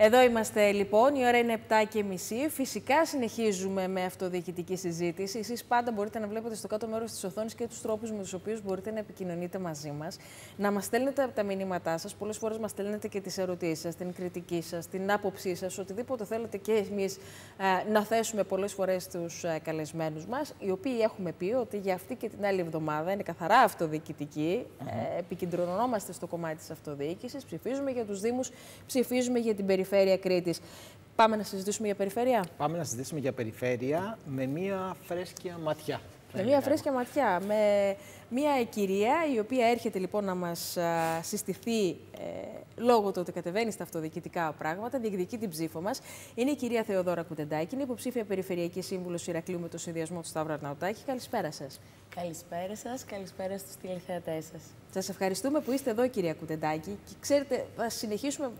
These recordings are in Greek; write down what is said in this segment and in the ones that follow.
Εδώ είμαστε λοιπόν, η ώρα είναι 7 και μισή. Φυσικά συνεχίζουμε με αυτοδιοικητική συζήτηση. Εσείς πάντα μπορείτε να βλέπετε στο κάτω μέρος της οθόνης και τους τρόπους με τους οποίους μπορείτε να επικοινωνείτε μαζί μας. Να μας στέλνετε τα μηνύματά σας. Πολλές φορές μας στέλνετε και τις ερωτήσεις σας, την κριτική σας, την άποψή σας, οτιδήποτε θέλετε και εμείς ε, να θέσουμε πολλές φορές στους ε, καλεσμένους μας, οι οποίοι έχουμε πει ότι για αυτή και την άλλη εβδομάδα είναι καθαρά αυτοδιοικητική. Ε, επικεντρωνόμαστε στο κομμάτι της αυτοδιοίκησης, ψηφίζουμε για τους Δήμους, ψηφίζουμε για την περιφέρεια περιφέρεια Κρήτης. Πάμε να συζητήσουμε για περιφέρεια; Πάμε να συζητήσουμε για περιφέρεια με μία φρέσκια ματιά. Με μία φρέσκια ματιά. Με μία κυρία η οποία έρχεται λοιπόν να μας συστηθεί ε, λόγω του ότι κατεβαίνει στα αυτοδιοικητικά πράγματα, διεκδικεί την ψήφο μας. Είναι η κυρία Θεοδόρα Κουτεντάκη, είναι υποψήφια Περιφερειακή Σύμβουλος Ηρακλείου με το συνδυασμό του Σταύρου Αρναουτάκη. Καλησπέρα σας. Καλησπέρα σας, καλησπέρα στους τηλεθεατές σας. Σας ευχαριστούμε που είστε εδώ, κυρία Κουτεντάκη. Και ξέρετε, θα συνεχίσουμε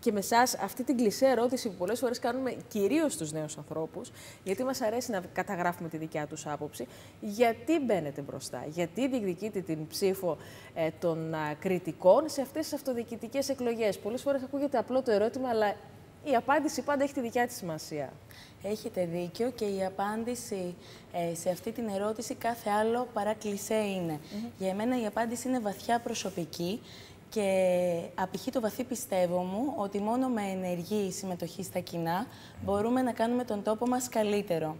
και με εσάς αυτή την κλεισέ ερώτηση που πολλές φορές κάνουμε κυρίως στους νέους ανθρώπους, γιατί μας αρέσει να καταγράφουμε τη δικιά τους άποψη, γιατί μπαίνετε μπροστά, γιατί διεκδικείτε την ψήφο ε, των κριτικών σε αυτές τις αυτοδιοικητικές εκλογές. Πολλές φορές ακούγεται απλό το ερώτημα, αλλά η απάντηση πάντα έχει τη δικιά της σημασία. Έχετε δίκιο και η απάντηση ε, σε αυτή την ερώτηση κάθε άλλο παρά κλισέ είναι. Για εμένα η απάντηση είναι βαθιά προσωπική και απηχεί το βαθύ πιστεύω μου ότι μόνο με ενεργή συμμετοχή στα κοινά μπορούμε να κάνουμε τον τόπο μας καλύτερο.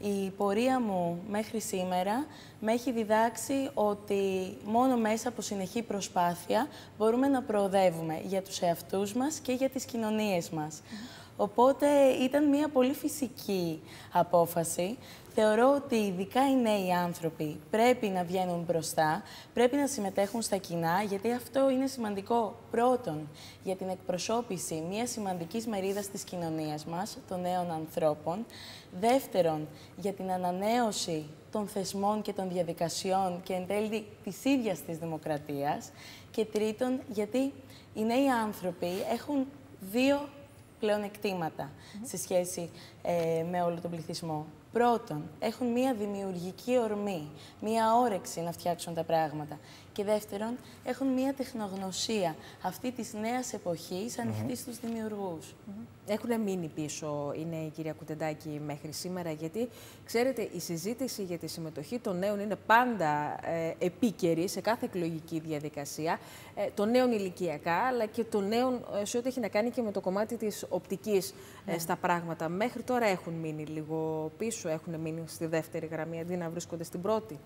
Η πορεία μου μέχρι σήμερα με έχει διδάξει ότι μόνο μέσα από συνεχή προσπάθεια μπορούμε να προοδεύουμε για τους εαυτούς μας και για τις κοινωνίες μας. Οπότε ήταν μια πολύ φυσική απόφαση. Θεωρώ ότι ειδικά οι νέοι άνθρωποι πρέπει να βγαίνουν μπροστά, πρέπει να συμμετέχουν στα κοινά, γιατί αυτό είναι σημαντικό πρώτον για την εκπροσώπηση μια σημαντικής μερίδας της κοινωνίας μας, των νέων ανθρώπων. Δεύτερον, για την ανανέωση των θεσμών και των διαδικασιών και εν τέλει της ίδιας της δημοκρατίας. Και τρίτον, γιατί οι νέοι άνθρωποι έχουν δύο πλεονεκτήματα σε σχέση ε, με όλο τον πληθυσμό. Πρώτον, έχουν μία δημιουργική ορμή, μία όρεξη να φτιάξουν τα πράγματα. Και δεύτερον, έχουν μία τεχνογνωσία αυτή της νέας εποχής ανοιχτή στους δημιουργούς. Έχουν μείνει πίσω η νέοι κυρία Κουτεντάκη μέχρι σήμερα, γιατί ξέρετε η συζήτηση για τη συμμετοχή των νέων είναι πάντα ε, επίκαιρη σε κάθε εκλογική διαδικασία, ε, των νέων ηλικιακά, αλλά και των νέων ε, σε ό,τι έχει να κάνει και με το κομμάτι της οπτικής ε, ναι. στα πράγματα. Μέχρι τώρα έχουν μείνει λίγο πίσω, έχουν μείνει στη δεύτερη γραμμή, αντί να βρίσκονται στην πρώτη.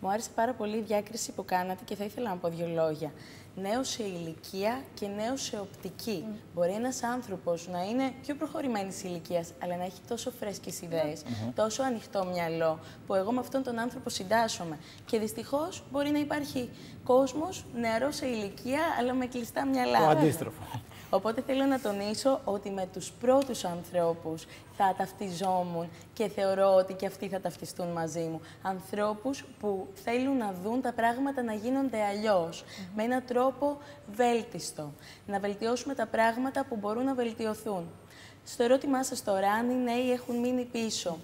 Μου άρεσε πάρα πολύ η διάκριση που κάνατε και θα ήθελα να πω δύο λόγια. Νέο σε ηλικία και νέο σε οπτική. Mm. Μπορεί ένας άνθρωπος να είναι πιο προχωρημένης ηλικία, αλλά να έχει τόσο φρέσκες ιδέες, mm τόσο ανοιχτό μυαλό, που εγώ με αυτόν τον άνθρωπο συντάσσομαι. Και δυστυχώς μπορεί να υπάρχει κόσμος νεαρό σε ηλικία, αλλά με κλειστά μυαλά. Το αντίστροφο. Οπότε θέλω να τονίσω ότι με τους πρώτους ανθρώπους θα ταυτιζόμουν και θεωρώ ότι και αυτοί θα ταυτιστούν μαζί μου. Ανθρώπους που θέλουν να δουν τα πράγματα να γίνονται αλλιώς, με έναν τρόπο βέλτιστο. Να βελτιώσουμε τα πράγματα που μπορούν να βελτιωθούν. Στο ερώτημά σας τώρα, αν οι νέοι έχουν μείνει πίσω,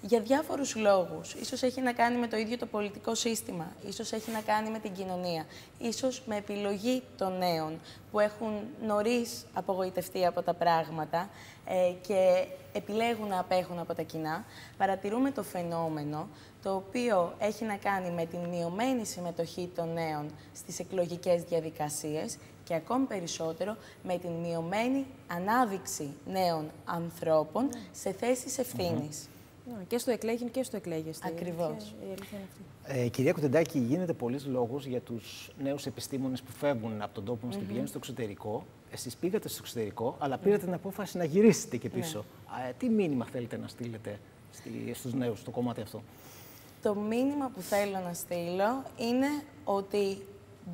για διάφορους λόγους. Ίσως έχει να κάνει με το ίδιο το πολιτικό σύστημα, ίσως έχει να κάνει με την κοινωνία, ίσως με επιλογή των νέων που έχουν νωρίς απογοητευτεί από τα πράγματα ε, και επιλέγουν να απέχουν από τα κοινά. Παρατηρούμε το φαινόμενο το οποίο έχει να κάνει με την μειωμένη συμμετοχή των νέων στις εκλογικές διαδικασίες και ακόμη περισσότερο με την μειωμένη ανάδειξη νέων ανθρώπων σε θέσεις ευθύνης. Και στο εκλέγει και στο εκλέγεστε. Ακριβώς. Ε, κυρία Κουτεντάκη, γίνεται πολλής λόγος για τους νέους επιστήμονες που φεύγουν από τον τόπο μας και πηγαίνουν στο εξωτερικό. Εσείς πήγατε στο εξωτερικό, αλλά πήρατε την απόφαση να γυρίσετε και πίσω. Ναι. τι μήνυμα θέλετε να στείλετε στους νέους στο κομμάτι αυτό; Το μήνυμα που θέλω να στείλω είναι ότι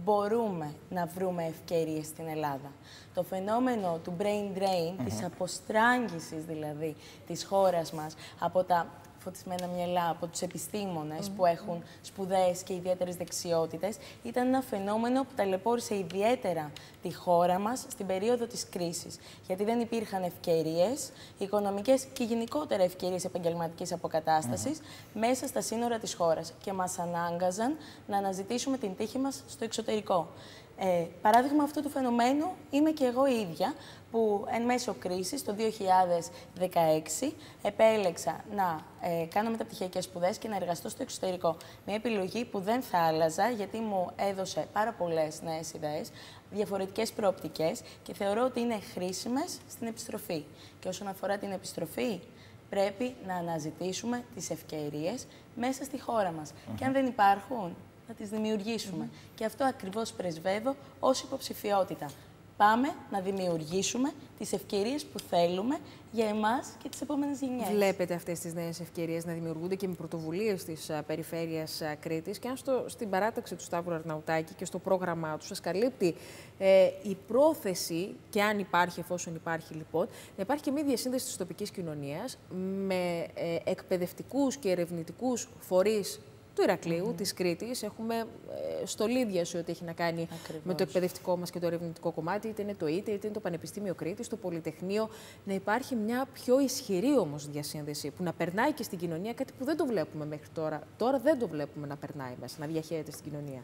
μπορούμε να βρούμε ευκαιρίες στην Ελλάδα. Το φαινόμενο του brain drain, mm της αποστράγγισης δηλαδή της χώρας μας από τα φωτισμένα μυαλά από τους επιστήμονες που έχουν σπουδές και ιδιαίτερες δεξιότητες, ήταν ένα φαινόμενο που ταλαιπώρησε ιδιαίτερα τη χώρα μας στην περίοδο της κρίσης. Γιατί δεν υπήρχαν ευκαιρίες, οικονομικές και γενικότερα ευκαιρίες επαγγελματικής αποκατάστασης μέσα στα σύνορα της χώρας και μας ανάγκαζαν να αναζητήσουμε την τύχη μας στο εξωτερικό. Ε, παράδειγμα αυτού του φαινομένου είμαι και εγώ ίδια, που εν μέσω κρίσης το 2016 επέλεξα να ε, κάνω μεταπτυχιακές σπουδές και να εργαστώ στο εξωτερικό. Μια επιλογή που δεν θα άλλαζα, γιατί μου έδωσε πάρα πολλές νέες ιδέες, διαφορετικές προοπτικές και θεωρώ ότι είναι χρήσιμες στην επιστροφή. Και όσον αφορά την επιστροφή, πρέπει να αναζητήσουμε τις ευκαιρίες μέσα στη χώρα μας. Και αν δεν υπάρχουν, να τις δημιουργήσουμε. Και αυτό ακριβώς πρεσβεύω ως υποψηφιότητα. Πάμε να δημιουργήσουμε τις ευκαιρίες που θέλουμε για εμάς και τις επόμενες γενιές. Βλέπετε αυτές τις νέες ευκαιρίες να δημιουργούνται και με πρωτοβουλίες της α, περιφέρειας α, Κρήτης και αν στο, στην παράταξη του Σταύρου Αρναουτάκη και στο πρόγραμμά του σας καλύπτει ε, η πρόθεση, και αν υπάρχει, εφόσον υπάρχει λοιπόν, να υπάρχει και μια διασύνδεση της τοπικής κοινωνίας με ε, εκπαιδευτικούς και ερευνητικούς φορείς του Ηρακλείου, mm της Κρήτης. Έχουμε ε, στολίδια σε ό,τι έχει να κάνει με το εκπαιδευτικό μας και το ερευνητικό κομμάτι, είτε είναι το ΙΤΕ, είτε είναι το Πανεπιστήμιο Κρήτης, το Πολυτεχνείο. Να υπάρχει μια πιο ισχυρή όμως διασύνδεση που να περνάει και στην κοινωνία, κάτι που δεν το βλέπουμε μέχρι τώρα. Τώρα δεν το βλέπουμε να περνάει μέσα, να διαχέεται στην κοινωνία.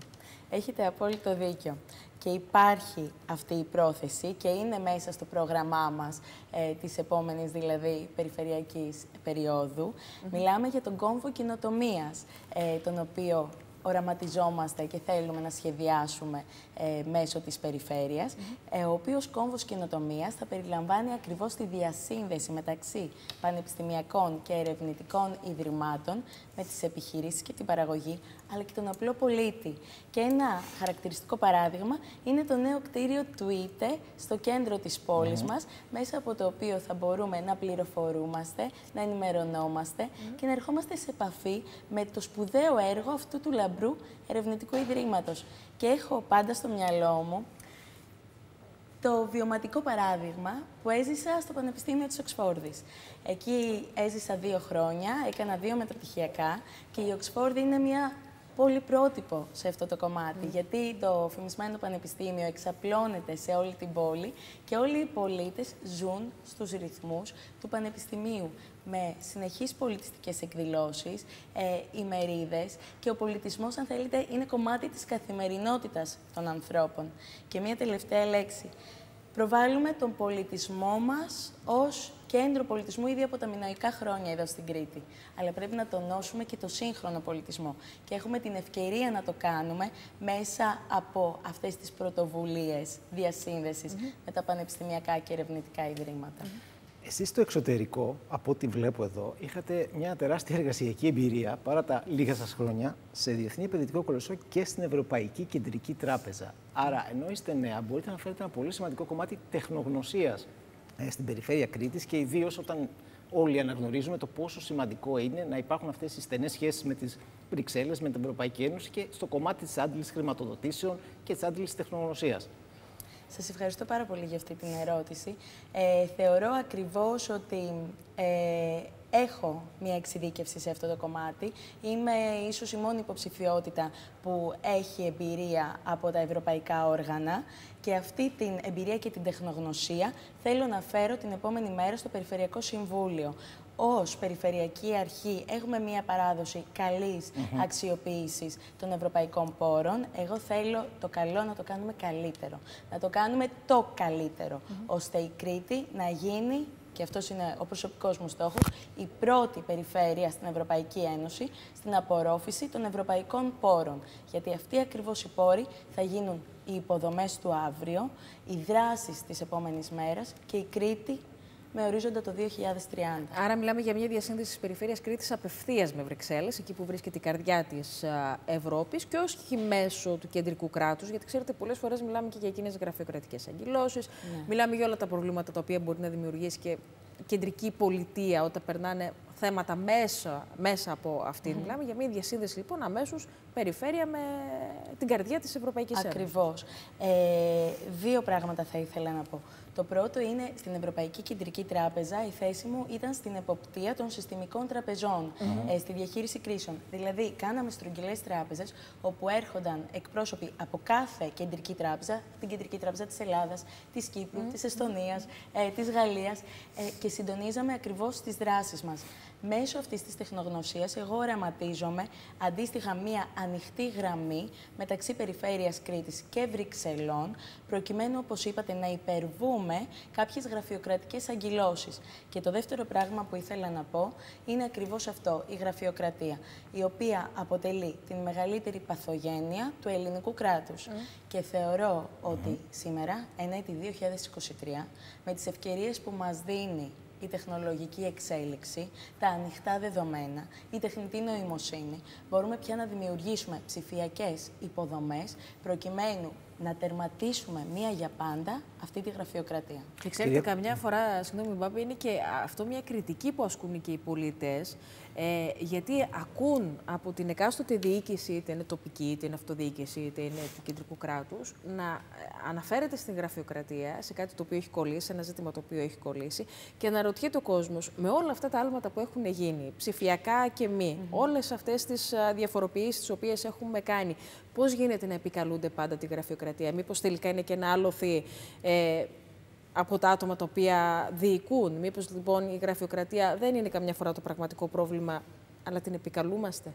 Έχετε απόλυτο δίκιο. Και υπάρχει αυτή η πρόθεση και είναι μέσα στο πρόγραμμά μας ε, της επόμενης δηλαδή περιφερειακής περίοδου. Μιλάμε για τον κόμβο κοινοτομίας, ε, τον οποίο οραματιζόμαστε και θέλουμε να σχεδιάσουμε ε, μέσω της περιφέρειας, ε, ο οποίος κόμβος καινοτομία θα περιλαμβάνει ακριβώς τη διασύνδεση μεταξύ πανεπιστημιακών και ερευνητικών ιδρυμάτων με τις επιχειρήσεις και την παραγωγή, αλλά και τον απλό πολίτη. Και ένα χαρακτηριστικό παράδειγμα είναι το νέο κτίριο του ΙΤΕ στο κέντρο της πόλης μας, μέσα από το οποίο θα μπορούμε να πληροφορούμαστε, να ενημερωνόμαστε και να ερχόμαστε σε επαφή με το σπουδαίο έργο αυτού του λαμπρού ερευνητικού ιδρύματος. Και έχω πάντα στο μυαλό μου το βιωματικό παράδειγμα που έζησα στο Πανεπιστήμιο της Οξφόρδης. Εκεί έζησα δύο χρόνια, έκανα δύο μεταπτυχιακά και η Οξφόρδη είναι μια πολύ πρότυπο σε αυτό το κομμάτι, γιατί το φημισμένο πανεπιστήμιο εξαπλώνεται σε όλη την πόλη και όλοι οι πολίτες ζουν στους ρυθμούς του πανεπιστημίου με συνεχείς πολιτιστικές εκδηλώσεις, ε, ημερίδες και ο πολιτισμός, αν θέλετε, είναι κομμάτι της καθημερινότητας των ανθρώπων. Και μία τελευταία λέξη. Προβάλλουμε τον πολιτισμό μας ως κέντρο πολιτισμού ήδη από τα μηνοϊκά χρόνια εδώ στην Κρήτη. Αλλά πρέπει να τονώσουμε και το σύγχρονο πολιτισμό. Και έχουμε την ευκαιρία να το κάνουμε μέσα από αυτές τις πρωτοβουλίες διασύνδεσης με τα πανεπιστημιακά και ερευνητικά ιδρύματα. Εσείς στο εξωτερικό, από ό,τι βλέπω εδώ, είχατε μια τεράστια εργασιακή εμπειρία παρά τα λίγα σας χρόνια σε Διεθνή Επενδυτικό Κολοσσό και στην Ευρωπαϊκή Κεντρική Τράπεζα. Άρα, ενώ είστε νέα, μπορείτε να φέρετε ένα πολύ σημαντικό κομμάτι τεχνογνωσίας ε, στην περιφέρεια Κρήτης και ιδίως όταν όλοι αναγνωρίζουμε το πόσο σημαντικό είναι να υπάρχουν αυτές οι στενές σχέσεις με τις Βρυξέλλες, με την Ευρωπαϊκή Ένωση και στο κομμάτι της άντληση χρηματοδοτήσεων και της άντληση τεχνογνωσίας. Σας ευχαριστώ πάρα πολύ για αυτή την ερώτηση. Ε, θεωρώ ακριβώς ότι ε, έχω μια εξειδίκευση σε αυτό το κομμάτι. Είμαι ίσως η μόνη υποψηφιότητα που έχει εμπειρία από τα ευρωπαϊκά όργανα και αυτή την εμπειρία και την τεχνογνωσία θέλω να φέρω την επόμενη μέρα στο Περιφερειακό Συμβούλιο ως Περιφερειακή Αρχή έχουμε μία παράδοση καλής mm αξιοποίησης των ευρωπαϊκών πόρων. Εγώ θέλω το καλό να το κάνουμε καλύτερο. Να το κάνουμε το καλύτερο, ώστε η Κρήτη να γίνει και αυτός είναι ο προσωπικός μου στόχος, η πρώτη περιφέρεια στην Ευρωπαϊκή Ένωση στην απορρόφηση των ευρωπαϊκών πόρων. Γιατί αυτοί ακριβώς οι πόροι θα γίνουν οι υποδομές του αύριο, οι δράσεις της επόμενης μέρας και η Κρήτη με ορίζοντα το 2030. Άρα, μιλάμε για μια διασύνδεση της περιφέρειας Κρήτης απευθείας με Βρυξέλλες, εκεί που βρίσκεται η καρδιά της Ευρώπης και όχι μέσω του κεντρικού κράτους. Γιατί ξέρετε, πολλές φορές μιλάμε και για εκείνες γραφειοκρατικές αγκυλώσει. Ναι. Μιλάμε για όλα τα προβλήματα τα οποία μπορεί να δημιουργήσει και η κεντρική πολιτεία όταν περνάνε θέματα μέσα, μέσα από αυτήν. Mm. Μιλάμε για μια διασύνδεση λοιπόν αμέσως περιφέρεια με την καρδιά της Ευρωπαϊκής Ένωσης. Ακριβώς. Ε, δύο πράγματα θα ήθελα να πω. Το πρώτο είναι στην Ευρωπαϊκή Κεντρική Τράπεζα η θέση μου ήταν στην εποπτεία των συστημικών τραπεζών, ε, στη διαχείριση κρίσεων. Δηλαδή, κάναμε στρογγυλές τράπεζες όπου έρχονταν εκπρόσωποι από κάθε κεντρική τράπεζα, την Κεντρική Τράπεζα της Ελλάδας, της Κύπρου, mm. της Εστονίας, ε, της Γαλλίας ε, και συντονίζαμε ακριβώς τις δράσεις μας. Μέσω αυτής της τεχνογνωσίας, εγώ οραματίζομαι αντίστοιχα μία ανοιχτή γραμμή μεταξύ περιφέρειας Κρήτης και Βρυξελών, προκειμένου, όπως είπατε, να υπερβούμε κάποιες γραφειοκρατικές αγκυλώσεις. Και το δεύτερο πράγμα που ήθελα να πω είναι ακριβώς αυτό, η γραφειοκρατία, η οποία αποτελεί την μεγαλύτερη παθογένεια του ελληνικού κράτους. Και θεωρώ ότι σήμερα, εν έτη 2023, με τις ευκαιρίες που μας δίνει η τεχνολογική εξέλιξη, τα ανοιχτά δεδομένα, η τεχνητή νοημοσύνη, μπορούμε πια να δημιουργήσουμε ψηφιακές υποδομές προκειμένου να τερματίσουμε μία για πάντα αυτή τη γραφειοκρατία. Και ξέρετε, καμιά φορά, συγγνώμη Μπάμπη, είναι και αυτό μια κριτική που ασκούν και οι πολίτες, ε, γιατί ακούν από την εκάστοτε διοίκηση, είτε είναι τοπική, είτε είναι αυτοδιοίκηση, είτε είναι του κεντρικού κράτους, να ε, αναφέρεται στην γραφειοκρατία, σε κάτι το οποίο έχει κολλήσει, σε ένα ζήτημα το οποίο έχει κολλήσει και να ρωτιέται ο κόσμος με όλα αυτά τα άλματα που έχουν γίνει, ψηφιακά και μη, mm -hmm. όλες αυτές τις διαφοροποιήσεις τις οποίες έχουμε κάνει, πώς γίνεται να επικαλούνται πάντα τη γραφειοκρατία, μήπως τελικά είναι και ένα άλοθη ε, από τα άτομα τα οποία διοικούν. Μήπως λοιπόν η γραφειοκρατία δεν είναι καμιά φορά το πραγματικό πρόβλημα, αλλά την επικαλούμαστε;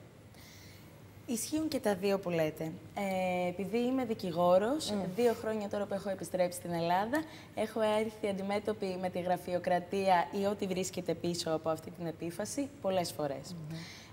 Ισχύουν και τα δύο που λέτε. Ε, επειδή είμαι δικηγόρος, δύο χρόνια τώρα που έχω επιστρέψει στην Ελλάδα, έχω έρθει αντιμέτωπη με τη γραφειοκρατία ή ό,τι βρίσκεται πίσω από αυτή την επίφαση πολλές φορές.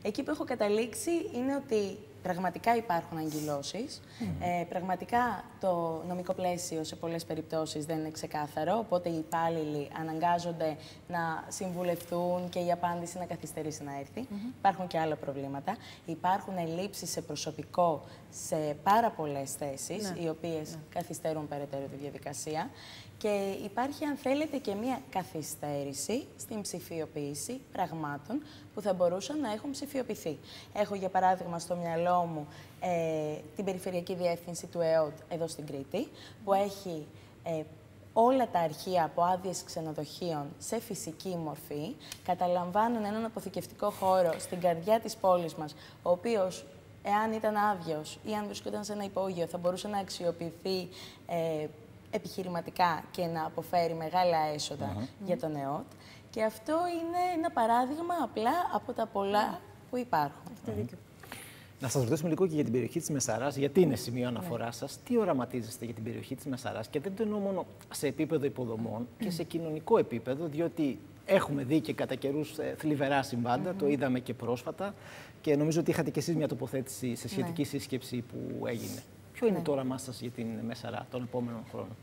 Εκεί που έχω καταλήξει είναι ότι πραγματικά υπάρχουν αγκυλώσεις. Ε, πραγματικά το νομικό πλαίσιο σε πολλές περιπτώσεις δεν είναι ξεκάθαρο, οπότε οι υπάλληλοι αναγκάζονται να συμβουλευτούν και η απάντηση να καθυστερήσει να έρθει. Υπάρχουν και άλλα προβλήματα. Υπάρχουν ελλείψεις σε προσωπικό σε πάρα πολλές θέσεις, ναι. οι οποίες ναι. καθυστερούν περαιτέρω τη διαδικασία. Και υπάρχει, αν θέλετε, και μία καθυστέρηση στην ψηφιοποίηση πραγμάτων που θα μπορούσαν να έχουν ψηφιοποιηθεί. Έχω, για παράδειγμα, στο μυαλό μου ε, την Περιφερειακή Διεύθυνση του ΕΟΤ εδώ στην Κρήτη, που έχει ε, όλα τα αρχεία από άδειες ξενοδοχείων σε φυσική μορφή, καταλαμβάνουν έναν αποθηκευτικό χώρο στην καρδιά της πόλης μας, ο οποίος εάν ήταν άδειος ή αν βρισκόταν σε ένα υπόγειο, θα μπορούσε να αξιοποιηθεί ε, επιχειρηματικά και να αποφέρει μεγάλα έσοδα για τον ΕΟΤ. Και αυτό είναι ένα παράδειγμα απλά από τα πολλά που υπάρχουν. Να σας ρωτήσουμε λίγο και για την περιοχή της Μεσαράς, γιατί είναι σημείο αναφορά ναι. σα. Τι οραματίζεστε για την περιοχή της Μεσαράς, και δεν το εννοώ μόνο σε επίπεδο υποδομών και σε κοινωνικό επίπεδο, διότι έχουμε δει και κατά καιρούς ε, θλιβερά συμβάντα, το είδαμε και πρόσφατα και νομίζω ότι είχατε και εσείς μια τοποθέτηση σε σχετική ναι. σύσκεψη που έγινε. Ποιο είναι ναι. το όραμά σας για την Μεσαρά των επόμενων χρόνων.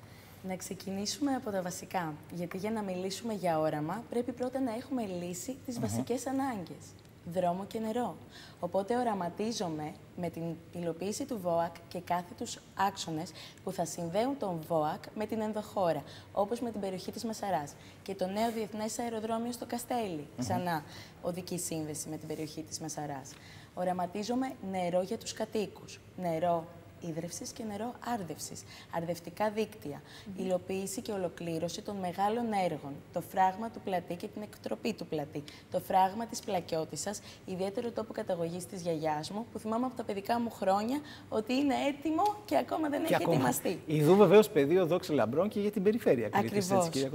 Να ξεκινήσουμε από τα βασικά. Γιατί για να μιλήσουμε για όραμα, πρέπει πρώτα να έχουμε λύσει τις mm βασικές ανάγκες. Δρόμο και νερό. Οπότε οραματίζομαι με την υλοποίηση του ΒΟΑΚ και κάθε τους άξονες που θα συνδέουν τον ΒΟΑΚ με την ενδοχώρα, όπως με την περιοχή της Μασαράς και το νέο διεθνές αεροδρόμιο στο Καστέλι, ξανά οδική σύνδεση με την περιοχή της Μασαράς. Οραματίζομαι νερό για τους κατοίκους, νερό ίδρυυσης και νερό άρδευσης, αρδευτικά δίκτυα, mm υλοποίηση και ολοκλήρωση των μεγάλων έργων, το φράγμα του πλατή και την εκτροπή του πλατή, το φράγμα της πλακιώτησα, ιδιαίτερο τόπο καταγωγής της γιαγιάς μου, που θυμάμαι από τα παιδικά μου χρόνια ότι είναι έτοιμο και ακόμα δεν και έχει ακόμα. ετοιμαστεί. Ιδού βεβαίως πεδίο δόξη λαμπρών και για την περιφέρεια.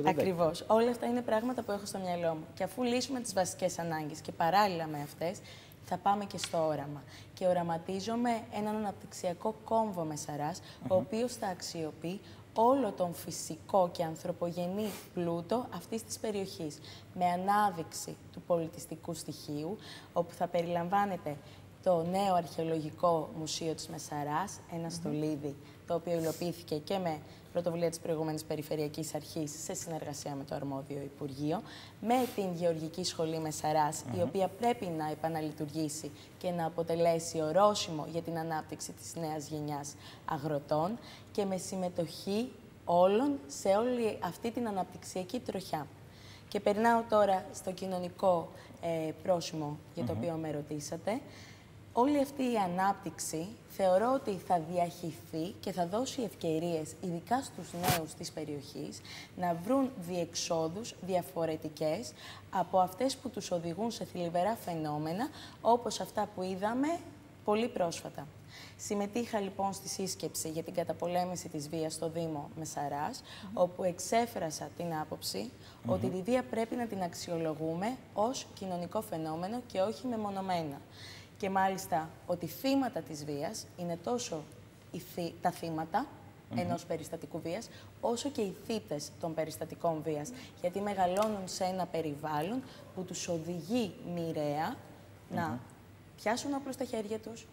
Ακριβώς. Όλα αυτά είναι πράγματα που έχω στο μυαλό μου. Και αφού λύσουμε τις βασικές ανάγκες και παράλληλα με αυτές, θα πάμε και στο όραμα. Και οραματίζομαι έναν αναπτυξιακό κόμβο Μεσαράς, ο οποίος θα αξιοποιεί όλο τον φυσικό και ανθρωπογενή πλούτο αυτής της περιοχής, με ανάδειξη του πολιτιστικού στοιχείου, όπου θα περιλαμβάνεται το νέο αρχαιολογικό μουσείο της Μεσαράς, ένα στολίδι, το οποίο υλοποιήθηκε και με πρωτοβουλία της προηγούμενης Περιφερειακής Αρχής σε συνεργασία με το αρμόδιο Υπουργείο, με την Γεωργική Σχολή Μεσαράς, η οποία πρέπει να επαναλειτουργήσει και να αποτελέσει ορόσημο για την ανάπτυξη της νέας γενιάς αγροτών και με συμμετοχή όλων σε όλη αυτή την αναπτυξιακή τροχιά. Και περνάω τώρα στο κοινωνικό ε, πρόσημο για το οποίο με ρωτήσατε όλη αυτή η ανάπτυξη θεωρώ ότι θα διαχυθεί και θα δώσει ευκαιρίες, ειδικά στους νέους της περιοχής, να βρουν διεξόδους διαφορετικές από αυτές που τους οδηγούν σε θλιβερά φαινόμενα, όπως αυτά που είδαμε πολύ πρόσφατα. Συμμετείχα λοιπόν στη σύσκεψη για την καταπολέμηση της βίας στο Δήμο Μεσαράς, όπου εξέφρασα την άποψη ότι τη βία πρέπει να την αξιολογούμε ως κοινωνικό φαινόμενο και όχι μεμονωμένα. Και μάλιστα ότι θύματα της βίας είναι τόσο οι θύ- τα θύματα ενός περιστατικού βίας, όσο και οι θύτες των περιστατικών βίας. Γιατί μεγαλώνουν σε ένα περιβάλλον που τους οδηγεί μοιραία να πιάσουν όπλο στα χέρια τους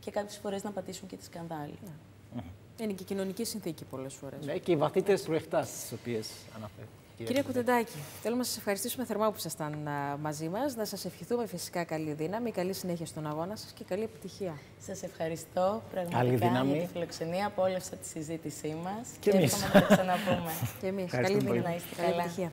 και κάποιες φορές να πατήσουν και τη σκανδάλη. Είναι και κοινωνική συνθήκη πολλές φορές. Ναι, και οι βαθύτερες προεκτάσεις τι οποίες αναφέρει. Κύριε Κουτεντάκη, θέλουμε να σας ευχαριστήσουμε θερμά που ήσασταν α, μαζί μας. Να σας ευχηθούμε φυσικά καλή δύναμη, καλή συνέχεια στον αγώνα σας και καλή επιτυχία. Σας ευχαριστώ Καλή πραγματικά δύναμη. για τη φιλοξενία. Απόλαυσα τη συζήτησή μας Και εμείς. εύχομαι να τα ξαναπούμε. Και εμείς. Καλή Ευχαριστούμε δύναμη. πολύ. Να είστε καλή καλά. επιτυχία.